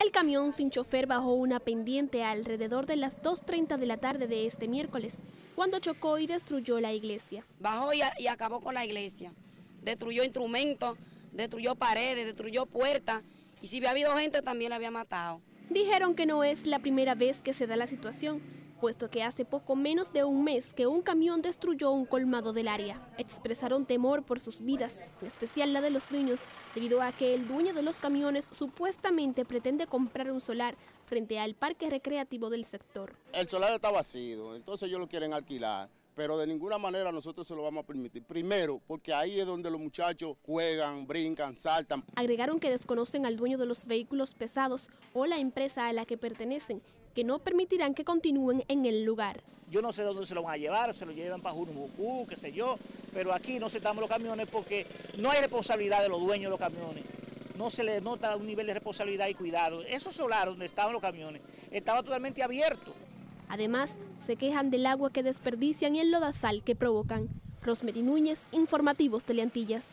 El camión sin chofer bajó una pendiente alrededor de las 2.30 de la tarde de este miércoles, cuando chocó y destruyó la iglesia. Bajó y, y acabó con la iglesia. Destruyó instrumentos, destruyó paredes, destruyó puertas y si había habido gente también la había matado. Dijeron que no es la primera vez que se da la situación, puesto que hace poco menos de un mes que un camión destruyó un colmado del área. Expresaron temor por sus vidas, en especial la de los niños, debido a que el dueño de los camiones supuestamente pretende comprar un solar frente al parque recreativo del sector. El solar está vacío, entonces ellos lo quieren alquilar pero de ninguna manera nosotros se lo vamos a permitir. Primero, porque ahí es donde los muchachos juegan, brincan, saltan. Agregaron que desconocen al dueño de los vehículos pesados o la empresa a la que pertenecen, que no permitirán que continúen en el lugar. Yo no sé dónde se lo van a llevar, se lo llevan para Jurumucú, qué sé yo, pero aquí no sentamos los camiones porque no hay responsabilidad de los dueños de los camiones. No se les nota un nivel de responsabilidad y cuidado. Esos solares donde estaban los camiones estaban totalmente abiertos. Además, se quejan del agua que desperdician y el lodazal que provocan. Rosmery Núñez, Informativos Teleantillas.